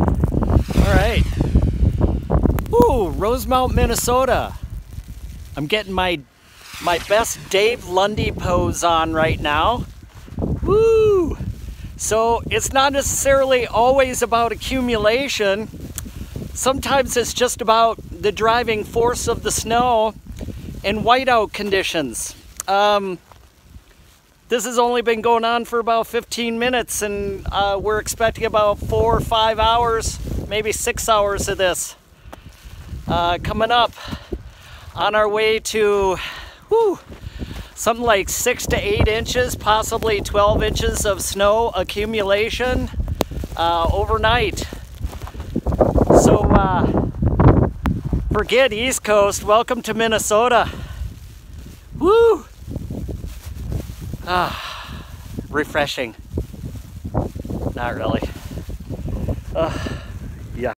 All right. Ooh, Rosemount, Minnesota. I'm getting my my best Dave Lundy pose on right now. Woo! So it's not necessarily always about accumulation. Sometimes it's just about the driving force of the snow and whiteout conditions. Um, this has only been going on for about 15 minutes and uh, we're expecting about four or five hours, maybe six hours of this uh, coming up on our way to whew, something like six to eight inches, possibly 12 inches of snow accumulation uh, overnight. So uh, forget East Coast, welcome to Minnesota. Woo! Ah, refreshing. Not really. Uh,